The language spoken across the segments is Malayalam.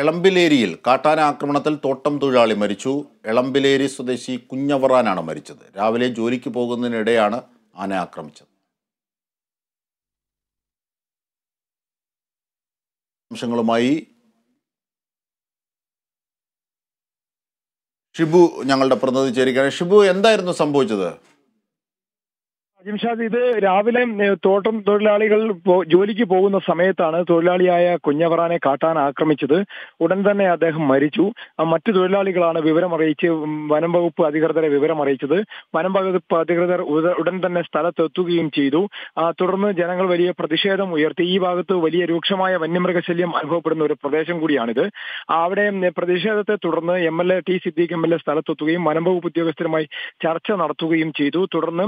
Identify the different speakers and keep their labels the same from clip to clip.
Speaker 1: എളമ്പിലേരിയിൽ കാട്ടാന ആക്രമണത്തിൽ തോട്ടം തൊഴിലാളി മരിച്ചു. എളമ്പിലേരി സ്വദേശി കുഞ്ഞവറാനാണ് മരിച്ചത്. രാവിലെ ജോലിക്ക് പോകുന്നതിനിടെയാണ് ആന ആക്രമിച്ചത്. അംശങ്ങളുമായി ഷിബു ഞങ്ങളുടെ പ്രതിനിധി ചേരുകയാണ്. ഷിബു എന്തായിരുന്നു സംഭവിച്ചത്?
Speaker 2: ജിംഷാദ് ഇത് രാവിലെ തോട്ടം തൊഴിലാളികൾ ജോലിക്ക് പോകുന്ന സമയത്താണ് തൊഴിലാളിയായ കുഞ്ഞവറാനെ കാട്ടാൻ ആക്രമിച്ചത്. ഉടൻ തന്നെ അദ്ദേഹം മരിച്ചു. മറ്റു തൊഴിലാളികളാണ് വിവരം അറിയിച്ച് വനം വകുപ്പ് അധികൃതരെ വിവരം അറിയിച്ചത് വനം വകുപ്പ് അധികൃതർ ഉടൻ തന്നെ സ്ഥലത്തെത്തുകയും ചെയ്തു. തുടർന്ന് ജനങ്ങൾ വലിയ പ്രതിഷേധം ഉയർത്തി. ഈ ഭാഗത്ത് വലിയ രൂക്ഷമായ വന്യമൃഗശല്യം അനുഭവപ്പെടുന്ന ഒരു പ്രദേശം കൂടിയാണിത്. അവിടെ പ്രതിഷേധത്തെ തുടർന്ന് M L A T Siddique M L A സ്ഥലത്തെത്തുകയും വനം വകുപ്പ് ഉദ്യോഗസ്ഥരുമായി ചർച്ച നടത്തുകയും ചെയ്തു. തുടർന്ന്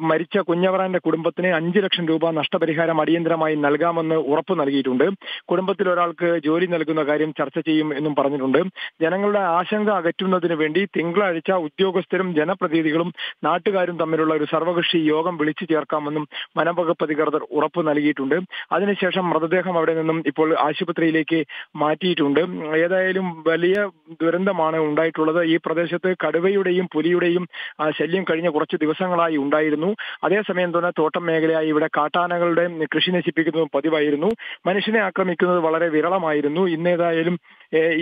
Speaker 2: മരിച്ച കുഞ്ഞവറാന്റെ കുടുംബത്തിന് അഞ്ച് ലക്ഷം രൂപ നഷ്ടപരിഹാരം അടിയന്തരമായി നൽകാമെന്ന് ഉറപ്പ് നൽകിയിട്ടുണ്ട്. കുടുംബത്തിൽ ഒരാൾക്ക് ജോലി നൽകുന്ന കാര്യം ചർച്ച ചെയ്യും എന്നും പറഞ്ഞിട്ടുണ്ട്. ജനങ്ങളുടെ ആശങ്ക അകറ്റുന്നതിന് വേണ്ടി തിങ്കളാഴ്ച ഉദ്യോഗസ്ഥരും ജനപ്രതിനിധികളും നാട്ടുകാരും തമ്മിലുള്ള ഒരു സർവകക്ഷി യോഗം വിളിച്ചു ചേർക്കാമെന്നും വനംവകുപ്പ് അധികൃതർ ഉറപ്പ് നൽകിയിട്ടുണ്ട്. അതിനുശേഷം മൃതദേഹം അവിടെ നിന്നും ഇപ്പോൾ ആശുപത്രിയിലേക്ക് മാറ്റിയിട്ടുണ്ട്. ഏതായാലും വലിയ ദുരന്തമാണ് ഉണ്ടായിട്ടുള്ളത്. ഈ പ്രദേശത്ത് കടുവയുടെയും പുലിയുടെയും ശല്യം കഴിഞ്ഞ കുറച്ച് ദിവസങ്ങളായി ഉണ്ടായിരുന്നു. അതേസമയം തന്നെ തോട്ടം മേഖലയായി ഇവിടെ കാട്ടാനകളുടെ കൃഷി നശിപ്പിക്കുന്നതും പതിവായിരുന്നു. മനുഷ്യനെ ആക്രമിക്കുന്നത് വളരെ വിരളമായിരുന്നു. ഇന്നേതായാലും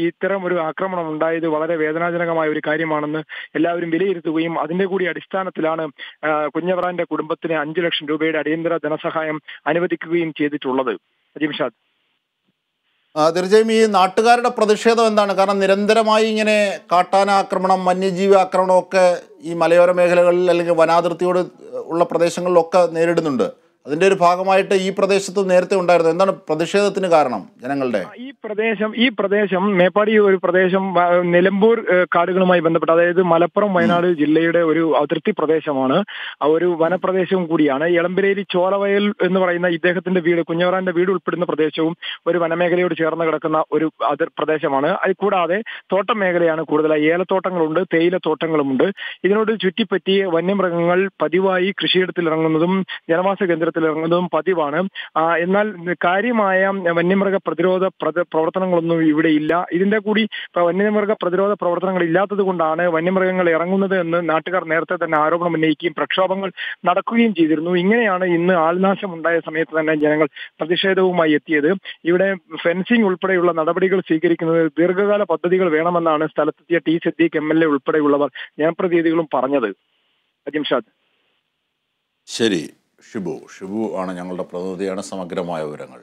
Speaker 2: ഇത്തരം ഒരു ആക്രമണം ഉണ്ടായത് വളരെ വേദനാജനകമായ ഒരു കാര്യമാണെന്ന് എല്ലാവരും വിലയിരുത്തുകയും അതിന്റെ കൂടി അടിസ്ഥാനത്തിലാണ് കുഞ്ഞവറാന്റെ കുടുംബത്തിന് അഞ്ചു ലക്ഷം രൂപയുടെ അടിയന്തര ധനസഹായം അനുവദിക്കുകയും ചെയ്തിട്ടുള്ളത്. ജിംഷാദ്
Speaker 1: ആ, തീർച്ചയായും ഈ നാട്ടുകാരുടെ പ്രതിഷേധം എന്താണ്? കാരണം നിരന്തരമായി ഇങ്ങനെ കാട്ടാനാക്രമണം വന്യജീവി ആക്രമണമൊക്കെ ഈ മലയോര മേഖലകളിൽ അല്ലെങ്കിൽ വനാതിർത്തിയോട് ഉള്ള പ്രദേശങ്ങളിലൊക്കെ നേരിടുന്നുണ്ട്. അതിന്റെ ഒരു ഭാഗമായിട്ട് ഈ പ്രദേശത്ത് നേരത്തെ ഉണ്ടായിരുന്നു. എന്താണ് പ്രതിഷേധത്തിന് കാരണം ജനങ്ങളുടെ?
Speaker 2: ഈ പ്രദേശം ഈ പ്രദേശം മേപ്പാടി ഒരു പ്രദേശം നിലമ്പൂർ കാടുകളുമായി ബന്ധപ്പെട്ട് അതായത് മലപ്പുറം വയനാട് ജില്ലയുടെ ഒരു അതിർത്തി പ്രദേശമാണ്. ഒരു വനപ്രദേശവും കൂടിയാണ്. എളമ്പരേരി ചോലവയൽ എന്ന് പറയുന്ന ഇദ്ദേഹത്തിന്റെ വീട് കുഞ്ഞവറാന്റെ വീട് ഉൾപ്പെടുന്ന പ്രദേശവും ഒരു വനമേഖലയോട് ചേർന്ന് കിടക്കുന്ന ഒരു അതിർ പ്രദേശമാണ്. അത് കൂടാതെ തോട്ടം മേഖലയാണ് കൂടുതലായി. ഏലത്തോട്ടങ്ങളുണ്ട് തേയിലത്തോട്ടങ്ങളുമുണ്ട്. ഇതിനോട് ചുറ്റിപ്പറ്റി വന്യമൃഗങ്ങൾ പതിവായി കൃഷിയിടത്തിൽ ഇറങ്ങുന്നതും ജനവാസ കേന്ദ്രത്തിൽ ഇറങ്ങുന്നതും പതിവാണ്. എന്നാൽ കാര്യമായ വന്യമൃഗ പ്രതിരോധ പ്രത- പ്രവർത്തനങ്ങളൊന്നും ഇവിടെ ഇല്ല. ഇതിന്റെ കൂടി വന്യമൃഗ പ്രതിരോധ പ്രവർത്തനങ്ങൾ ഇല്ലാത്തത് കൊണ്ടാണ് വന്യമൃഗങ്ങൾ ഇറങ്ങുന്നത് എന്ന് നാട്ടുകാർ നേരത്തെ തന്നെ ആരോപണം ഉന്നയിക്കുകയും പ്രക്ഷോഭങ്ങൾ നടക്കുകയും ചെയ്തിരുന്നു. ഇങ്ങനെയാണ് ഇന്ന് ആൾനാശം ഉണ്ടായ സമയത്ത് തന്നെ ജനങ്ങൾ പ്രതിഷേധവുമായി എത്തിയത്. ഇവിടെ ഫെൻസിംഗ് ഉൾപ്പെടെയുള്ള നടപടികൾ സ്വീകരിക്കുന്നത് ദീർഘകാല പദ്ധതികൾ വേണമെന്നാണ് സ്ഥലത്തെത്തിയ T Siddique M L A ഉൾപ്പെടെയുള്ളവർ ജനപ്രതിനിധികളും പറഞ്ഞത്.
Speaker 1: ശരി. ഷിബു. ഷിബു ആണ് ഞങ്ങളുടെ പ്രതിനിധിയാണ്. സമഗ്രമായ വിവരങ്ങൾ.